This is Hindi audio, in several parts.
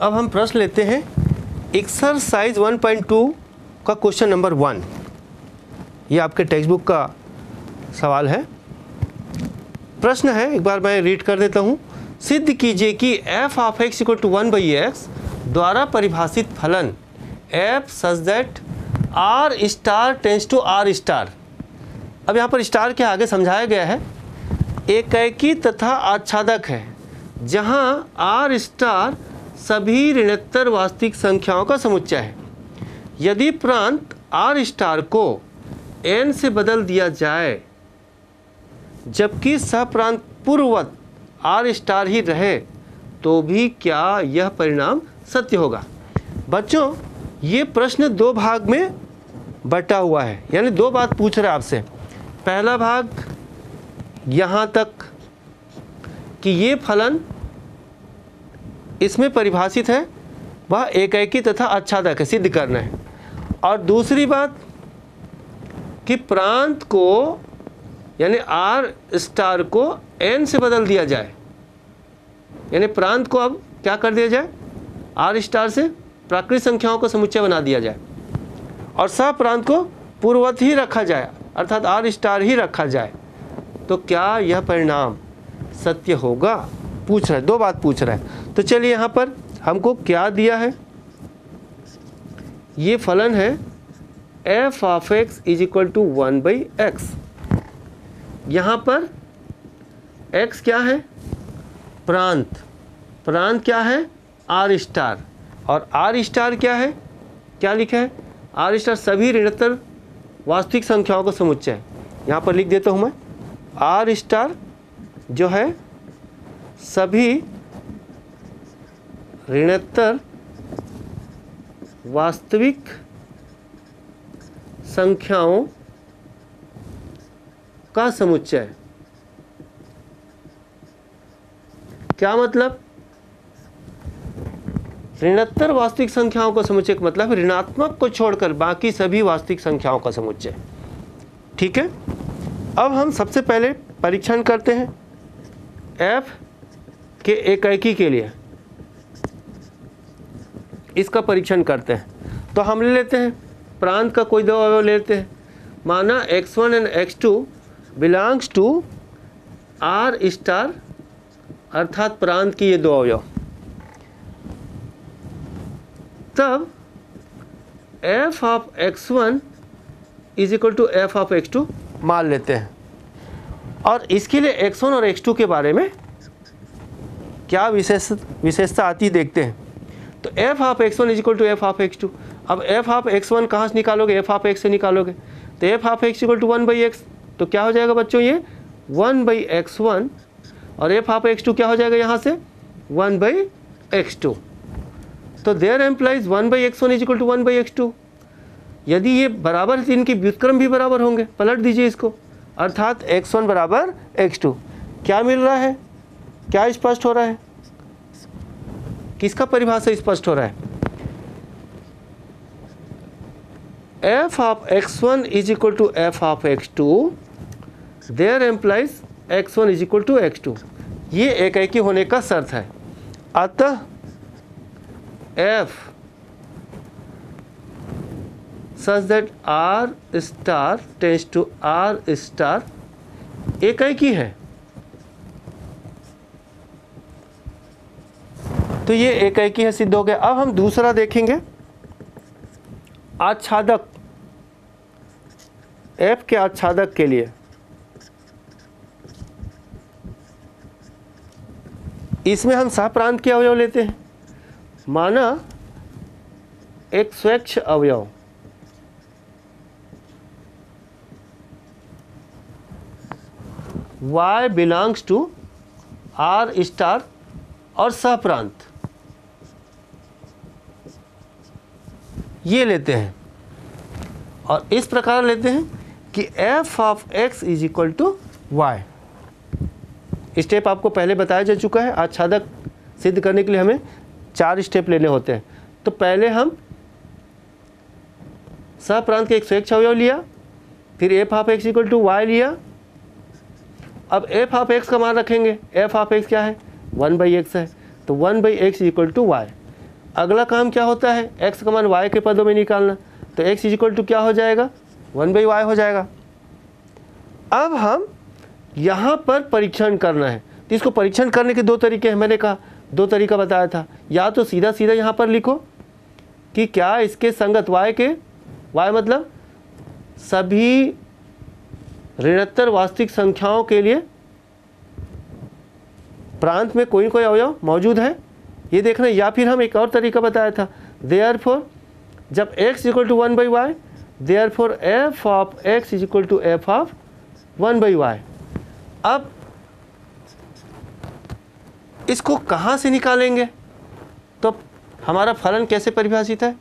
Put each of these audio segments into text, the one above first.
अब हम प्रश्न लेते हैं एक्सरसाइज 1.2 का क्वेश्चन नंबर वन ये आपके टेक्स्ट बुक का सवाल है। प्रश्न है, एक बार मैं रीड कर देता हूँ। सिद्ध कीजिए कि F of x equal to one by x द्वारा परिभाषित फलन F such that R star tends to R star अब यहाँ पर स्टार के आगे समझाया गया है। एकैकी तथा आच्छादक है। जहाँ आर स्टार सभी ऋणोत्तर वास्तविक संख्याओं का समुच्चय है। यदि प्रांत आर स्टार को एन से बदल दिया जाए, जबकि सप्रांत पूर्ववत आर स्टार ही रहे तो भी क्या यह परिणाम सत्य होगा? बच्चों, ये प्रश्न दो भाग में बटा हुआ है। यानी दो बात पूछ रहा आपसे। पहला भाग यहाँ तक कि ये फलन इसमें परिभाषित है, वह एकाएकी तथा आच्छादक है, सिद्ध करना है। और दूसरी बात कि प्रांत को, यानी आर स्टार को एन से बदल दिया जाए। यानी प्रांत को अब क्या कर दिया जाए? आर स्टार से प्राकृतिक संख्याओं का समुच्चय बना दिया जाए। और सह प्रांत को पूर्ववत ही रखा जाए, अर्थात आर स्टार ही रखा जाए। तो क्या यह परिणाम सत्य होगा? पूछ रहा है, दो बात पूछ रहा है। तो चलिए यहाँ पर हमको क्या दिया है? ये फलन है F of x is equal to one by x यहाँ पर एक्स क्या है? प्रांत। प्रांत क्या है? आर स्टार और आर स्टार क्या है? क्या लिखा है? आर स्टार सभी ऋणोत्तर वास्तविक संख्याओं का समुच्चय है। यहाँ पर लिख देता हूँ मैं। आर स्टार जो है, सभी ऋणोत्तर वास्तविक संख्याओं का समुच्चय। क्या मतलब? ऋणोत्तर वास्तविक संख्याओं का समुच्चय मतलब ऋणात्मक को छोड़कर बाकी सभी वास्तविक संख्याओं का समुच्चय। ठीक है? अब हम सबसे पहले परीक्षण करते हैं। एफ़ के एकाएकी के लिए। इसका परीक्षण करते हैं। तो हम ले लेते हैं। प्रांत का कोई दो अवयव लेते हैं। माना x1 and x two belongs to R star अर्थात प्रांत की ये दो अवयव। तब f of x1 is equal to F of x two मान लेते हैं। और इसके लिए x1 और x2 के बारे में क्या विशेष, विशेषता आती देखते हैं। तो f of x1 is equal to F half x two अब एफ़ हाफ़ एक्स वन कहाँ से निकालोगे? एफ़ हाफ़ एक्स से निकालोगे। तो F half x equal to one by x तो क्या हो जाएगा बच्चों ये? वन बाई एक्स वन और एफ़ हाफ़ एक्स टू क्या हो जाएगा यहाँ से? वन बाई एक्स टू तो there implies one by x one is equal to one by x two यदि ये बराबर है तो इनके व्युत्क्रम भी बराबर होंगे। पलट दीजिए इसको। अर्थात एक्स वन बराबर एक्स टू क्या मिल रहा है? क्या स्पष्ट हो रहा है? किसका परिभाषा स्पष्ट हो रहा है? F of x one is equal to F of x two there implies x one is equal to x two ये एक एक ही होने का शर्त है। अतः F such that R star tends to R star एक एक ही है। तो ये एक एक ही सिद्ध हो गया। अब हम दूसरा देखेंगे। आच्छादक। एफ़ के आच्छादक के लिए। इसमें हम सहप्रांत के अवयव लेते हैं। माना एक स्वच्छ अवयव। Y belongs to R star और सहप्रांत ये लेते हैं। और इस प्रकार लेते हैं कि f of x is equal to y step आपको पहले बताया जा चुका है आच्छादक सिद्ध करने के लिए हमें चार स्टेप लेने होते हैं। तो पहले हम सहप्रांत के एक स्वेच्छ अवयव लिया, फिर F of x equal to y लिया। अब एफ़ ऑफ़ एक्स का मान रखेंगे। एफ़ ऑफ़ एक्स क्या है? वन बाई एक्स है। तो one by x equal to y अगला काम क्या होता है? एक्स का मान वाई के पदों में निकालना। तो एक्स इज़ इक्वल टू क्या हो जाएगा? वन बाई वाई हो जाएगा। अब हम यहाँ पर परीक्षण करना है। तो इसको परीक्षण करने के दो तरीके हैं, मैंने कहा। दो तरीका बताया था। या तो सीधा सीधा यहाँ पर लिखो कि क्या इसके संगत वाई के वाई मतलब सभी ऋणोत्तर वास्तविक संख्याओं के लिए प्रांत में कोई कोई अवयव मौजूद है। ये देखना, या फिर हम एक और तरीका बताया था। देयर फोर जब x equal to one by y therefore F of x is equal to F of one by y अब, इसको कहाँ से निकालेंगे? तो हमारा फलन कैसे परिभाषित है?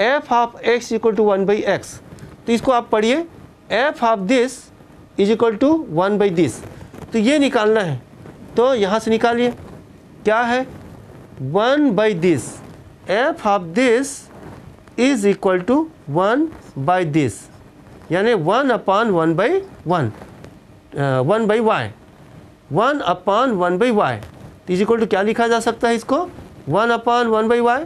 F of x equal to one by x तो इसको आप पढ़िए F of this is equal to one by this तो ये निकालना है। तो यहाँ से निकालिए। क्या है? One by this, F of this is equal to one by this, यानी one upon one by one one by y, one upon one by y is equal to क्या लिखा जा सकता है इसको? One upon one by y,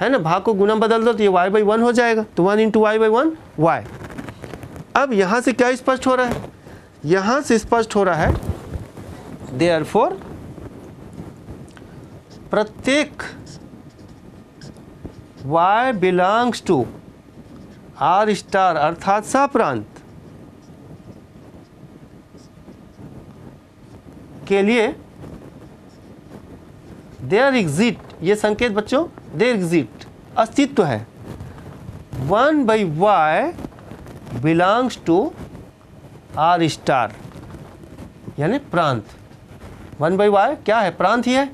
है ना? भाग को गुना बदल दो तो ये वाई बाई वन हो जाएगा तो one into y by one y अब यहाँ से क्या स्पष्ट हो रहा है? यहाँ से स्पष्ट हो रहा है देयर फोर प्रत्येक y belongs to R star अर्थात सा प्रांत के लिए देयर एग्जिट ये संकेत बच्चों देयर एग्जिट अस्तित्व है। One by y belongs to R star यानी प्रांत। वन बाई वाई क्या है? प्रांत ही है।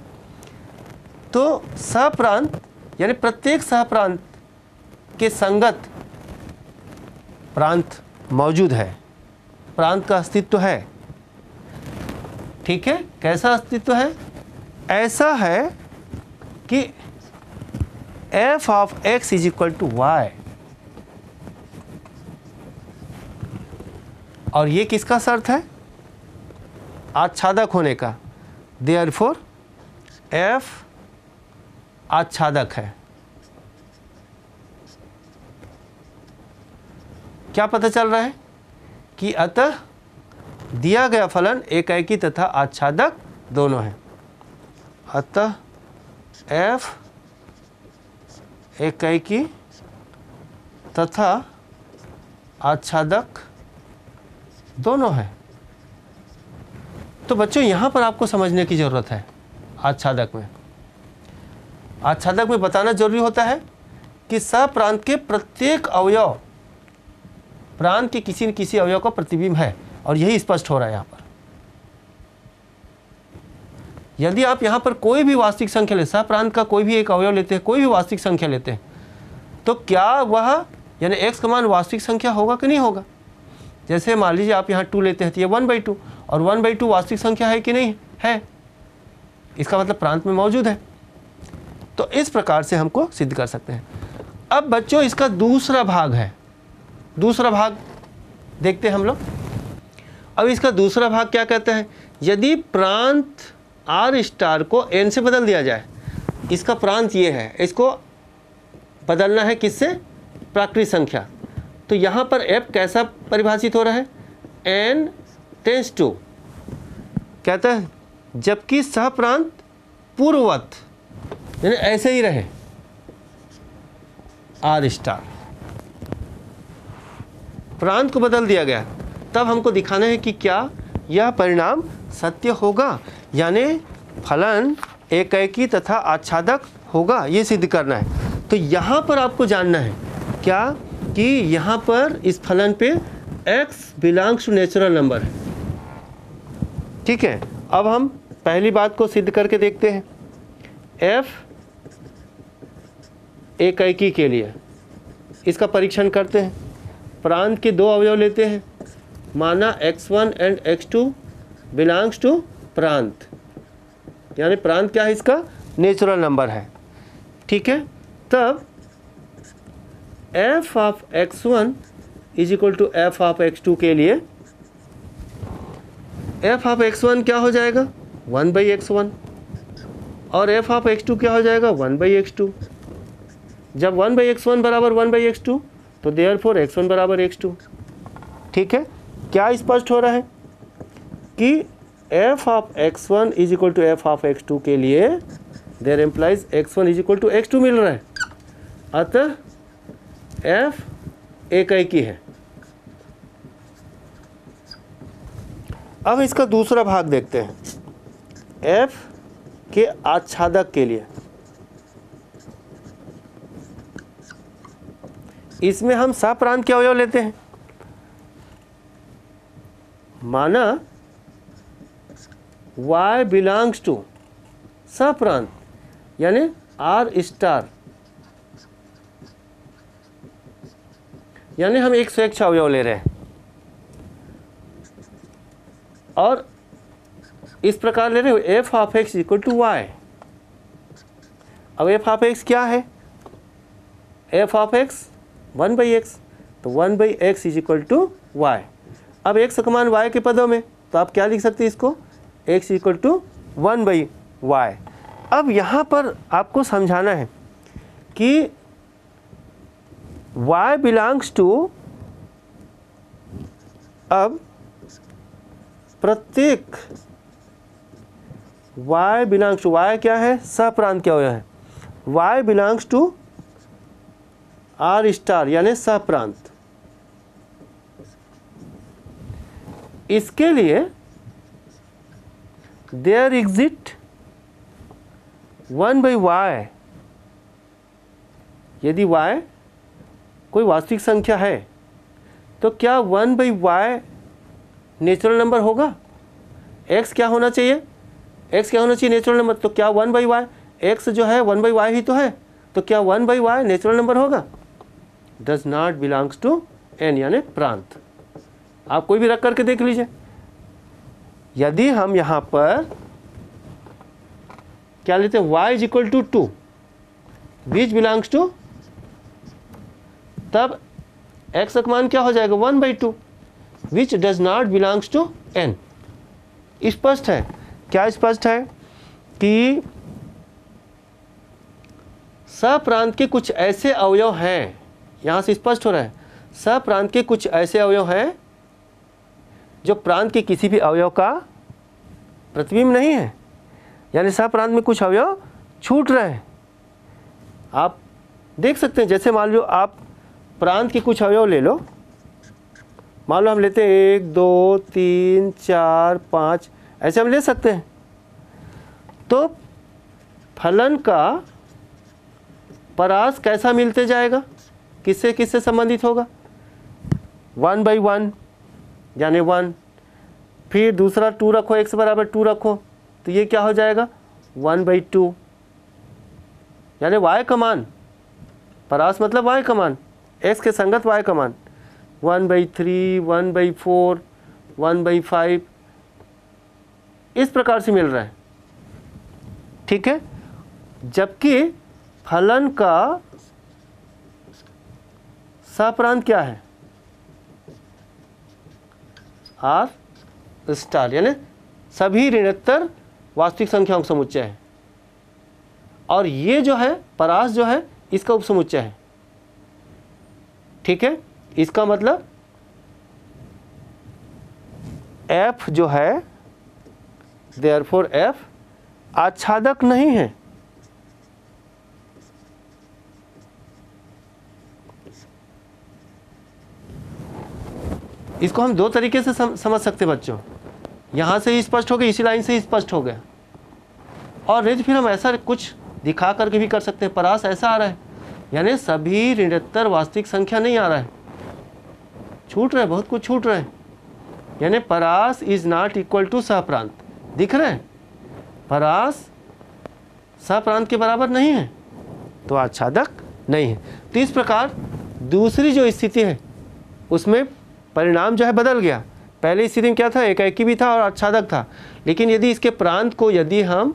तो सहप्रांत, यानी प्रत्येक सहप्रांत के संगत प्रांत मौजूद है। प्रांत का अस्तित्व है। ठीक है? कैसा अस्तित्व है? ऐसा है कि F of x is equal to y और ये किसका शर्त है? आच्छादक होने का। देयर फोर एफ़ आच्छादक है। क्या पता चल रहा है कि अतः दिया गया फलन एकाएकी तथा आच्छादक दोनों है। अतः एफ़ एकाएकी तथा आच्छादक दोनों है। तो बच्चों, यहाँ पर आपको समझने की ज़रूरत है आच्छादक में। आच्छादक में बताना ज़रूरी होता है कि सप्रांत के प्रत्येक अवयव, प्रांत के किसी न किसी अवयव का प्रतिबिंब है और यही स्पष्ट हो रहा है यहाँ पर। यदि आप यहाँ पर कोई भी वास्तविक संख्या ले सह प्रांत का कोई भी एक अवयव लेते हैं, कोई भी वास्तविक संख्या लेते हैं तो क्या वह, यानी एक्स का मान वास्तविक संख्या होगा कि नहीं होगा? जैसे मान लीजिए आप यहाँ टू लेते हैं तो ये वन बाई टू और वन बाई टू वास्तविक संख्या है कि नहीं? है। इसका मतलब प्रांत में मौजूद है। तो इस प्रकार से हमको सिद्ध कर सकते हैं। अब बच्चों, इसका दूसरा भाग है। दूसरा भाग देखते हैं हम लोग। अब इसका दूसरा भाग क्या कहते हैं? यदि प्रांत आर स्टार को एन से बदल दिया जाए, इसका प्रांत ये है, इसको बदलना है किससे? प्राकृतिक संख्या। तो यहाँ पर एफ़ कैसा परिभाषित हो रहा है? एन टेंस टू कहता है, जबकि सह प्रांत पूर्ववत। यानी ऐसे ही रहे। आर स्टार प्रांत को बदल दिया गया। तब हमको दिखाना है कि क्या यह परिणाम सत्य होगा। यानी फलन एक एकी तथा आच्छादक होगा, ये सिद्ध करना है। तो यहाँ पर आपको जानना है क्या कि यहाँ पर इस फलन पे x belongs to natural number है। ठीक है? अब हम पहली बात को सिद्ध करके देखते हैं। F एकाएकी के लिए। इसका परीक्षण करते हैं। प्रांत के दो अवयव लेते हैं। माना x1 and x2 belongs to प्रांत। यानी प्रांत क्या है इसका? नेचुरल नंबर है। ठीक है? तब f of x1 is equal to F of x2 के लिए f ऑफ़ x1 क्या हो जाएगा? वन बाई एक्स वन और f ऑफ़ x2 क्या हो जाएगा? वन बाई एक्स टू जब वन बाई एक्स वन बराबर वन बाई एक्स टू तो देयर फोर एक्स वन बराबर एक्स टू। ठीक है? क्या स्पष्ट हो रहा है? कि F of x one is equal to F of x two के लिए there implies x one is equal to x two मिल रहा है। अतः एफ़ एक की है। अब इसका दूसरा भाग देखते हैं। एफ़ के आच्छादक के लिए। इसमें हम सप्रांत के अवयव लेते हैं? माना, y बिलोंग्स टू सप्रांत यानी आर स्टार यानी हम एक स्वेच्छा अवयव ले रहे हैं। और इस प्रकार ले रहे हो F of x equal to y अब एफ़ ऑफ़ एक्स क्या है? F of x one by x तो one by x is equal to y. अब एक्स का मान वाई के पदों में तो आप क्या लिख सकते हैं इसको? X equal to one by y. अब यहाँ पर आपको समझाना है कि y बिलोंग्स टू, अब प्रत्येक y बिलोंग्स टू y क्या है? सप्रांत क्या हुआ है? y belongs to R star, यानी सप्रांत इसके लिए there exist one by y यदि वाई कोई वास्तविक संख्या है तो क्या one by y natural number होगा? एक्स क्या होना चाहिए? एक्स क्या होना चाहिए नेचुरल नंबर तो क्या वन बाई वाई एक्स जो है वन बाई वाई ही तो है तो क्या one by y natural number होगा? Does not belongs to N यानी प्रांत। आप कोई भी रख करके देख लीजिए। यदि हम यहाँ पर क्या लेते हैं? y is equal to two which belongs to तब x का मान क्या हो जाएगा? One by two which does not belongs to N स्पष्ट है। क्या स्पष्ट है? कि सप्रांत के कुछ ऐसे अवयव हैं यहाँ से स्पष्ट हो रहा है। सप्रांत के कुछ ऐसे अवयव हैं जो प्रांत के किसी भी अवयव का प्रतिबिंब नहीं है। यानी सप्रांत में कुछ अवयव छूट रहे हैं। आप देख सकते हैं, जैसे मान लो आप प्रांत के कुछ अवयव ले लो। मान लो हम लेते हैं, एक, दो, तीन, चार, पाँच, ऐसे हम ले सकते हैं। तो फलन का परास कैसा मिलते जाएगा? किससे किससे संबंधित होगा? वन बाई वन यानी वन फिर दूसरा टू रखो एक्स बराबर टू रखो तो ये क्या हो जाएगा? वन बाई टू यानी वाई कमान, परास मतलब वाई कमान एक्स के संगत y come on one by three one by four one by five इस प्रकार से मिल रहा है। ठीक है? जबकि फलन का सप्रांत क्या है? आर, स्टार, यानी सभी ऋणोत्तर वास्तविक संख्याओं का समुच्चय है। और ये जो है परास जो है, इसका उपसमुच्चय है। ठीक है? इसका मतलब एफ़ जो है देयर फोर एफ़ आच्छादक नहीं है। इसको हम दो तरीके से सम, समझ सकते बच्चों। यहाँ से ही स्पष्ट हो गया इसी लाइन से ही स्पष्ट हो गया। और तो फिर हम ऐसा कुछ दिखा करके भी कर सकते हैं। परास ऐसा आ रहा है यानी सभी ऋणत्तर वास्तविक संख्या नहीं आ रहा है। छूट रहे बहुत कुछ छूट रहे है। यानी परास इज़ नॉट इक्वल टू सहप्रांत दिख रहे हैं? परास सहप्रांत के बराबर नहीं है तो आच्छादक नहीं है। तो इस प्रकार दूसरी जो स्थिति है उसमें परिणाम जो है बदल गया। पहले स्थिति में क्या था? एक एक भी था और आच्छादक था। लेकिन यदि इसके प्रांत को यदि हम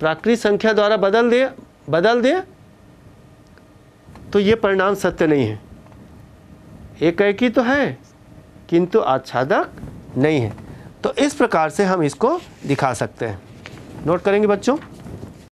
प्राकृतिक संख्या द्वारा बदल दे, बदल दें तो ये परिणाम सत्य नहीं है। एक ही तो है, किंतु आच्छादक नहीं है। तो इस प्रकार से हम इसको दिखा सकते हैं। नोट करेंगे बच्चों।